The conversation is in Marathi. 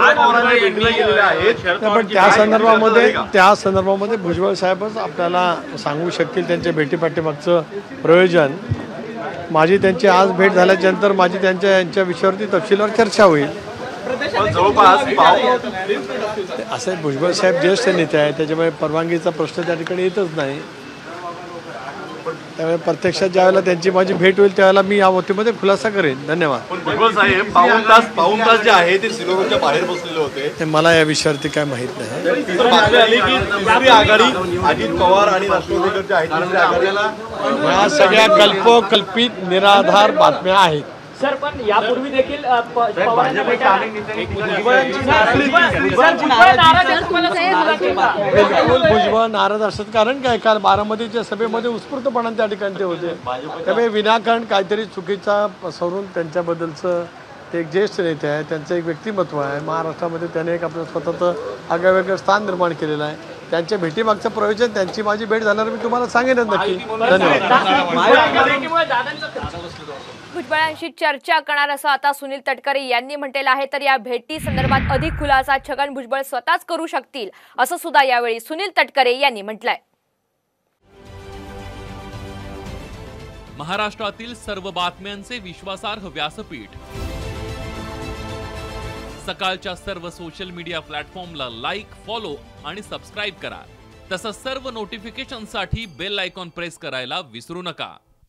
गेलेले आहेत. पण त्या संदर्भामध्ये त्या संदर्भामध्ये भुजबळ साहेबच आपल्याला सांगू शकतील त्यांच्या भेटीपाठीमागचं प्रयोजन. माझी त्यांची आज भेट झाल्याच्यानंतर माझी त्यांच्या यांच्या विषयावरती तपशीलवार चर्चा होईल. जवळपास असे भुजबळ साहेब ज्येष्ठ नेते आहेत त्याच्यामुळे परवानगीचा प्रश्न त्या ठिकाणी येतच नाही. त्यामुळे प्रत्यक्षात ज्यावेळेला त्यांची माझी भेट होईल त्यावेळेला मी या वतीमध्ये खुलासा करेन. धन्यवाद. पण भुजबळ साहेब पाऊन तास पाऊन तास जे आहे ते बाहेर बसलेले होते. ते मला या विषयावरती काय माहीत नाही तर बातमी आली की तिसरी आघाडी अजित पवार आणि राष्ट्रवादीकर जे आहेत तिसरी आघाडीला या सगळ्या कल्पोकल्पित निराधार बातम्या आहेत. सर पण यापूर्वी देखील नाराज बिलकुल भुजबळ नाराज असत कारण काय? काल बारामतीच्या सभेमध्ये उत्स्फूर्तपणाने त्या ठिकाणी ते होते. त्यामुळे विनाकारण काहीतरी चुकीचा पसरून त्यांच्याबद्दलचं ते एक ज्येष्ठ नेते आहे त्यांचं एक व्यक्तिमत्व आहे. महाराष्ट्रामध्ये त्याने एक आपलं स्वतःचं आगळेवेगळं स्थान निर्माण केलेलं आहे. त्यांच्या भेटीमागचं प्रयोजन त्यांची माझी भेट झाल्यावर मी तुम्हाला सांगेनच नक्की. धन्यवाद. भुजबळांशी चर्चा करणार असं आता सुनील तटकरे यांनी म्हटलेलं आहे. तर या भेटी संदर्भात अधिक खुलासा छगन भुजबळ स्वतःच करू शकतील असं सुद्धा यावेळी सुनील तटकरे यांनी म्हटलंय. महाराष्ट्रातील सर्व बातम्यांचे विश्वासार्ह व्यासपीठ. सकाळच्या सर्व सोशल मीडिया प्लॅटफॉर्मला लाईक फॉलो आणि सबस्क्राईब करा. तसंच सर्व नोटिफिकेशनसाठी बेल आयकॉन प्रेस करायला विसरू नका.